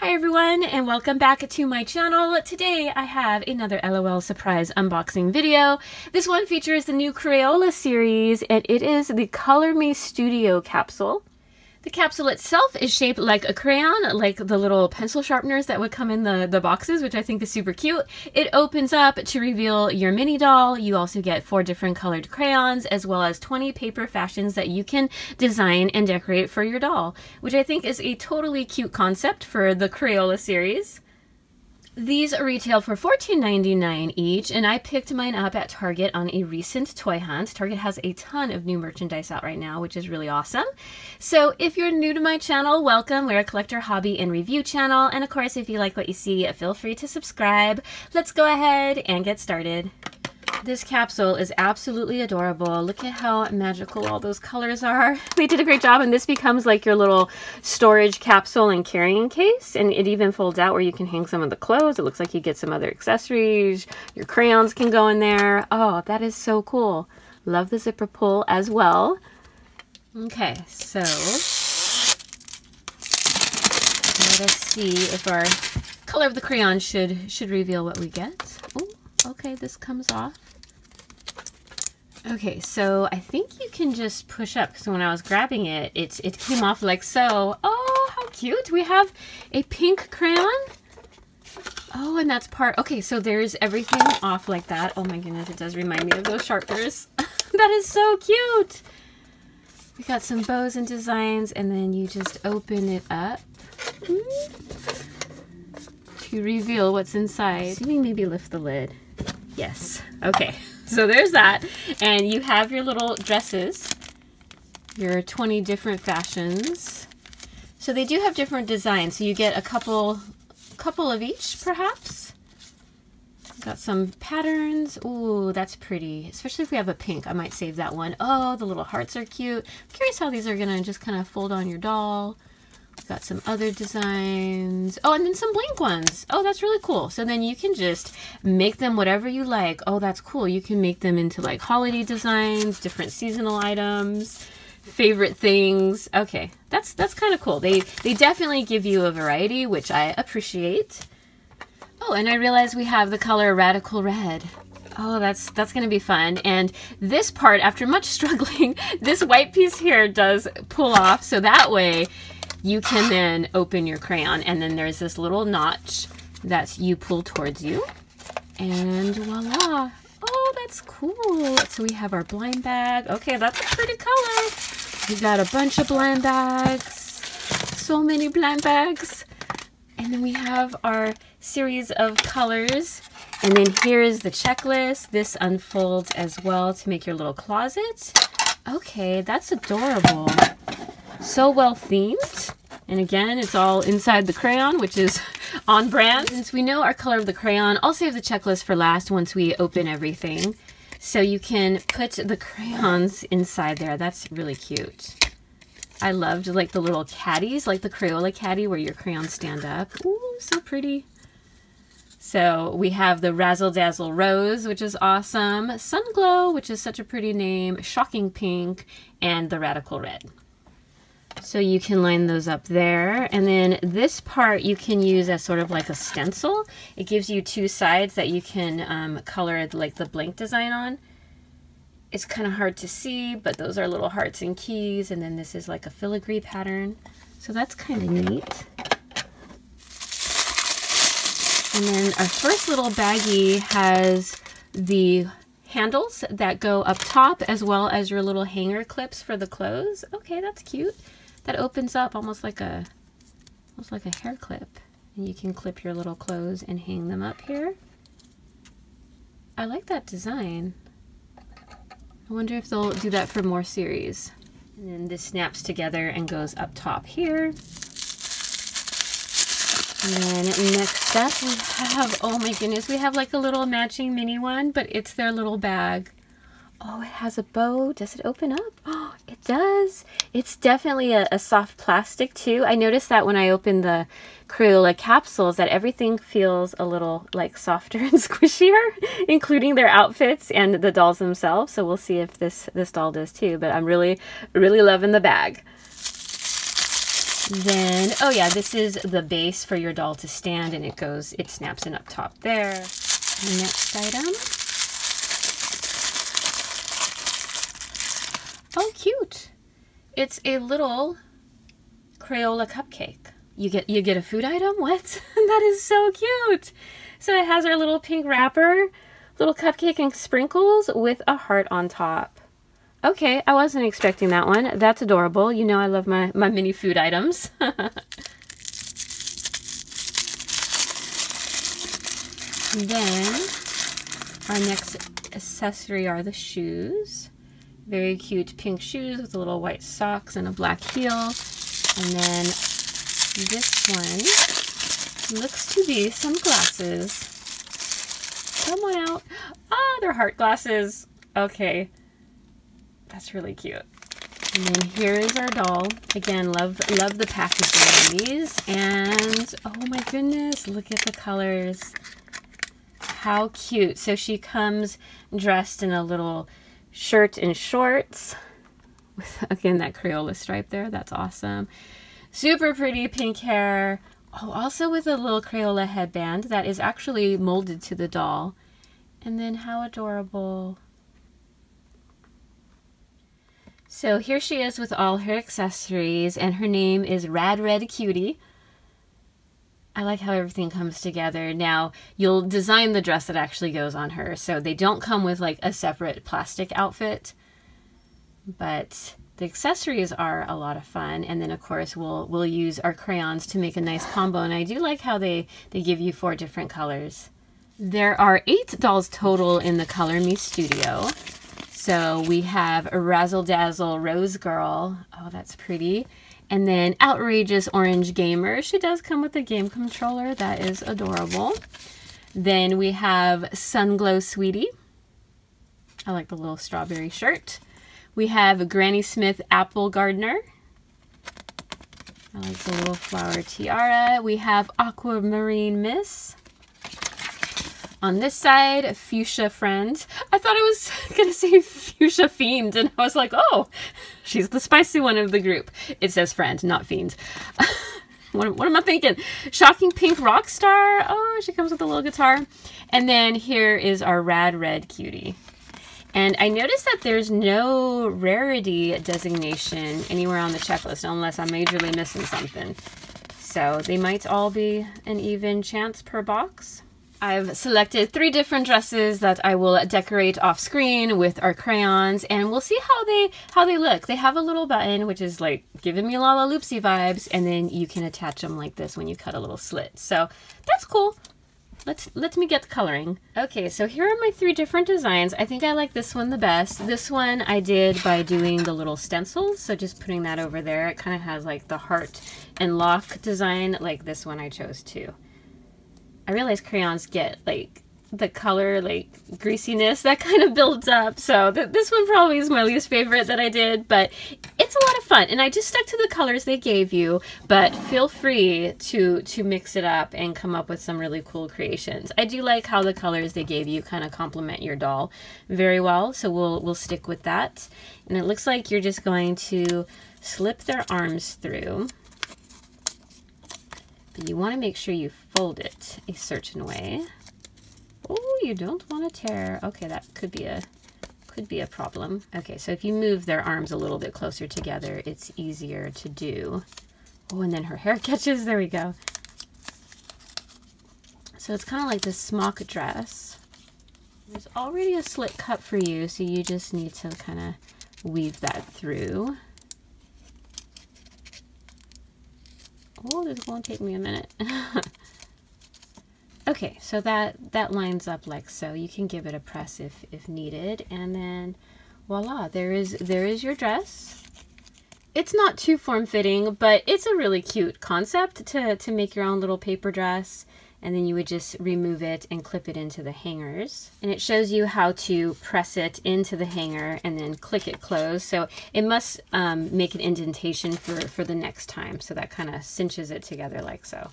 Hi everyone and welcome back to my channel. Today I have another LOL surprise unboxing video. This one features the new Crayola series and it is the Color Me Studio capsule. The capsule itself is shaped like a crayon, like the little pencil sharpeners that would come in the, the boxes, which I think is super cute. It opens up to reveal your mini doll. You also get four different colored crayons, as well as 20 paper fashions that you can design and decorate for your doll, which I think is a totally cute concept for the Crayola series. These are retail for $14.99 each, and I picked mine up at Target on a recent toy hunt. Target has a ton of new merchandise out right now, which is really awesome. So if you're new to my channel, welcome. We're a collector hobby and review channel, and of course, if you like what you see, feel free to subscribe. Let's go ahead and get started. This capsule is absolutely adorable. Look at how magical all those colors are. They did a great job and this becomes like your little storage capsule and carrying case and it even folds out where you can hang some of the clothes. It looks like you get some other accessories. Your crayons can go in there. Oh, that is so cool. Love the zipper pull as well. Okay, so let us see if our color of the crayon should should reveal what we get. Oh, okay, this comes off. Okay, so I think you can just push up because when I was grabbing it, it, it came off like so. Oh, how cute. We have a pink crayon. Oh, and that's part. Okay, so there's everything off like that. Oh my goodness, it does remind me of those sharpeners. that is so cute. We got some bows and designs, and then you just open it up to reveal what's inside. Maybe lift the lid. Yes. Okay. So there's that. And you have your little dresses, your 20 different fashions. So they do have different designs. So you get a couple, couple of each, perhaps. Got some patterns. Ooh, that's pretty. Especially if we have a pink. I might save that one. Oh, the little hearts are cute. I'm curious how these are to just kind of fold on your doll. Got some other designs. Oh, and then some blank ones. Oh, that's really cool. So then you can just make them whatever you like. Oh, that's cool. You can make them into like holiday designs, different seasonal items, favorite things. Okay, that's that's kind of cool. They they definitely give you a variety, which I appreciate. Oh, and I realize we have the color Radical Red. Oh, that's that's to be fun. And this part, after much struggling, this white piece here does pull off. So that way you can then open your crayon and then there's this little notch that you pull towards you and voila. Oh that's cool. So we have our blind bag. Okay that's a pretty color. We got a bunch of blind bags so many blind bags. And then we have our series of colors. And then here is the checklist. This unfolds as well to make your little closet. Okay that's adorable so well themed. And again, it's all inside the crayon, which is on brand. Since we know our color of the crayon, I'll save the checklist for last once we open everything. So you can put the crayons inside there. That's really cute. I loved like the little caddies, like the Crayola caddy where your crayons stand up. Ooh, so pretty. So we have the Razzle Dazzle Rose, which is awesome. Sunglow, which is such a pretty name. Shocking Pink, and the Radical Red. So you can line those up there. And then this part you can use as sort of like a stencil. It gives you two sides that you can um, color like the blank design on. It's kind of hard to see, but those are little hearts and keys. And then this is like a filigree pattern. So that's kind of neat. And then our first little baggie has the handles that go up top as well as your little hanger clips for the clothes. Okay, that's cute that opens up almost like a almost like a hair clip and you can clip your little clothes and hang them up here I like that design I wonder if they'll do that for more series and then this snaps together and goes up top here and then next up we have, oh my goodness, we have like a little matching mini one, but it's their little bag. Oh, it has a bow. Does it open up? Oh, It does. It's definitely a, a, soft plastic too. I noticed that when I opened the Crayola capsules that everything feels a little like softer and squishier, including their outfits and the dolls themselves. So we'll see if this, this doll does too. But I'm really, really loving the bag. Then, oh yeah, this is the base for your doll to stand and it goes, it snaps in up top there. Next item. Oh, cute. It's a little Crayola cupcake. You get you get a food item? What? that is so cute. So it has our little pink wrapper, little cupcake and sprinkles with a heart on top. Okay, I wasn't expecting that one. That's adorable. You know I love my, my mini food items. then our next accessory are the shoes. Very cute pink shoes with little white socks and a black heel. And then this one looks to be some glasses. Come on out. Ah, they're heart glasses. Okay. That's really cute. And then here is our doll. Again, love love the packaging of these. And oh my goodness, look at the colors. How cute. So she comes dressed in a little shirt and shorts with again that Crayola stripe there. That's awesome. Super pretty pink hair. Oh, also with a little Crayola headband that is actually molded to the doll. And then how adorable. So here she is with all her accessories, and her name is Rad Red Cutie. I like how everything comes together. Now, you'll design the dress that actually goes on her, so they don't come with like a separate plastic outfit, but the accessories are a lot of fun. And then of course we'll we'll use our crayons to make a nice combo. And I do like how they, they give you four different colors. There are eight dolls total in the Color Me studio. So we have a Razzle Dazzle Rose Girl. Oh, that's pretty. And then Outrageous Orange Gamer. She does come with a game controller. That is adorable. Then we have Sunglow Sweetie. I like the little strawberry shirt. We have Granny Smith Apple Gardener. I like the little flower tiara. We have Aquamarine Miss. On this side, Fuchsia Friend. I thought I was to say Fuchsia Fiend, and I was like, oh, she's the spicy one of the group. It says Friend, not Fiend. what, what am I thinking? Shocking Pink Rock Star. Oh, she comes with a little guitar. And then here is our Rad Red Cutie. And I noticed that there's no rarity designation anywhere on the checklist unless I'm majorly missing something. So they might all be an even chance per box. I've selected three different dresses that I will decorate off screen with our crayons and we'll see how they how they look. They have a little button which is like giving me Lalaloopsy vibes and then you can attach them like this when you cut a little slit. So that's cool. Let's let me get the coloring. Okay, so here are my three different designs. I think I like this one the best. This one I did by doing the little stencils, so just putting that over there. It kind of has like the heart and lock design, like this one I chose too. I realize crayons get like the color like greasiness that kind of builds up. So th this one probably is my least favorite that I did but it's a lot of fun and I just stuck to the colors they gave you. But feel free to to mix it up and come up with some really cool creations. I do like how the colors they gave you kind of complement your doll very well so we'll we'll stick with that. And it looks like you're just going to slip their arms through but you want to make sure you fold it a certain way Oh, you don't want to tear. Okay, that could be a could be a problem. Okay, so if you move their arms a little bit closer together, it's easier to do. Oh, and then her hair catches. There we go. So it's kind of like this smock dress. There's already a slit cut for you, so you just need to kind of weave that through. Oh, this won't take me a minute. Okay, so that, that lines up like so. You can give it a press if, if needed. And then voila, there is, there is your dress. It's not too form-fitting, but it's a really cute concept to, to make your own little paper dress. And then you would just remove it and clip it into the hangers. And it shows you how to press it into the hanger and then click it closed. So it must um, make an indentation for, for the next time. So that kind of cinches it together like so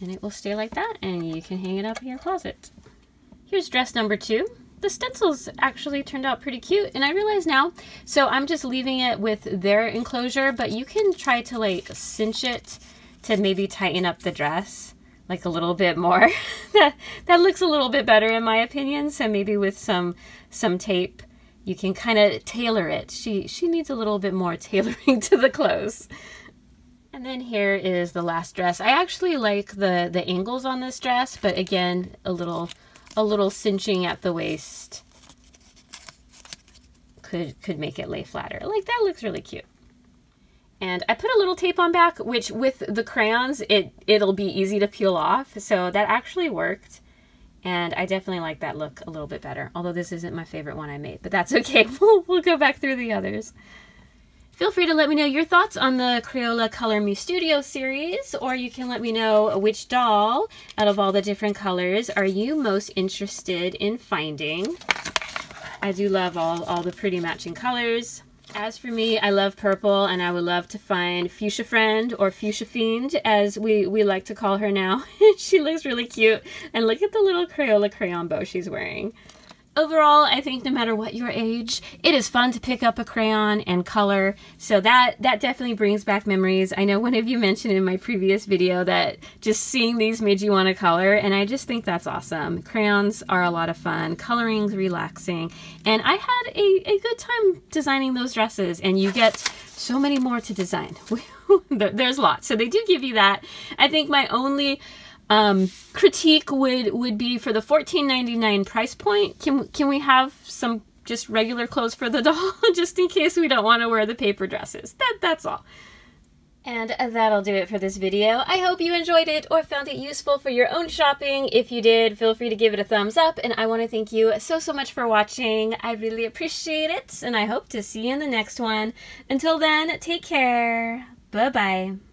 and it will stay like that and you can hang it up in your closet. Here's dress number two. the stencils actually turned out pretty cute and I realize now so I'm just leaving it with their enclosure but you can try to like cinch it to maybe tighten up the dress like a little bit more. That that looks a little bit better in my opinion. So maybe with some some tape you can kind of tailor it. She she needs a little bit more tailoring to the clothes. And then here is the last dress. I actually like the the angles on this dress but again a little a little cinching at the waist could could make it lay flatter. Like that looks really cute. And I put a little tape on back, which with the crayons, it, it'll be easy to peel off. So that actually worked. And I definitely like that look a little bit better. Although this isn't my favorite one I made, but that's okay. We'll, we'll go back through the others. Feel free to let me know your thoughts on the Crayola Color Me Studio series, or you can let me know which doll out of all the different colors are you most interested in finding. I do love all, all the pretty matching colors. As for me, I love purple and I would love to find Fuchsia Friend or Fuchsia Fiend as we, we like to call her now. she looks really cute and look at the little Crayola crayon bow she's wearing. Overall, I think no matter what your age, it is fun to pick up a crayon and color. So that, that definitely brings back memories. I know one of you mentioned in my previous video that just seeing these made you want to color, and I just think that's awesome. Crayons are a lot of fun, coloring's relaxing, and I had a, a good time designing those dresses, and you get so many more to design. There's lots. So they do give you that. I think my only um, critique would would be for the $14.99 price point. Can can we have some just regular clothes for the doll, just in case we don't want to wear the paper dresses? That that's all. And that'll do it for this video. I hope you enjoyed it or found it useful for your own shopping. If you did, feel free to give it a thumbs up. And I want to thank you so, so much for watching. I really appreciate it. And I hope to see you in the next one. Until then, take care. Bye-bye.